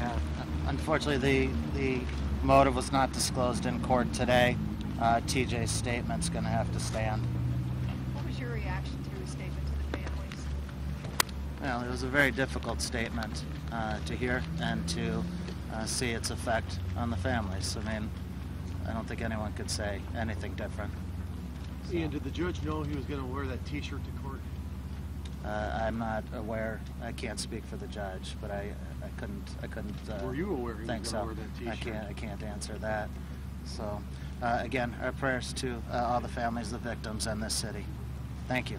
Yeah, unfortunately, the, the motive was not disclosed in court today. Uh, TJ's statement's going to have to stand. What was your reaction to his statement to the families? Well, it was a very difficult statement uh, to hear and to uh, see its effect on the families. I mean, I don't think anyone could say anything different. So, Ian, did the judge know he was going to wear that T-shirt to court? Uh, I'm not aware. I can't speak for the judge, but I, I couldn't. I couldn't. Uh, Were you aware think gonna so. I can't. I can't answer that. So, uh, again, our prayers to uh, all the families, the victims, and this city. Thank you.